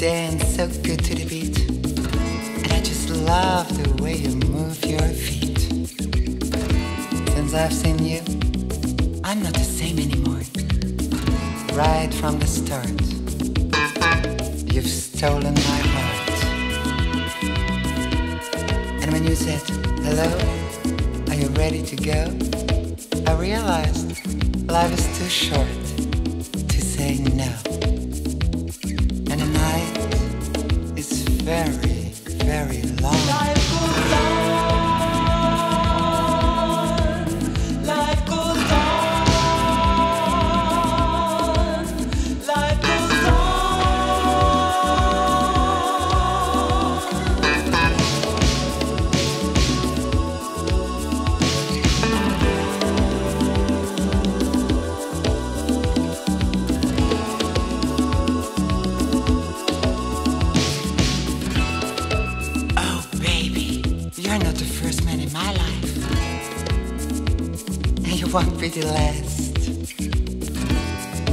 dance so good to the beat. And I just love the way you move your feet. Since I've seen you, I'm not the same anymore. Right from the start, you've stolen my heart. And when you said, hello, are you ready to go? I realized life is too short to say no. You're not the first man in my life. And you won't be the last.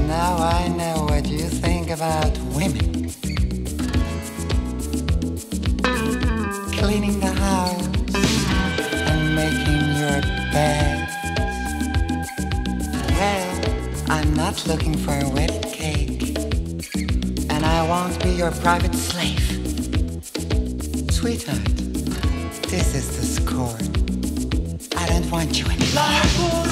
Now I know what you think about women. Cleaning the house and making your bed. Well, I'm not looking for a wedding cake. And I won't be your private slave. Sweetheart, this is the score. I don't want you anymore.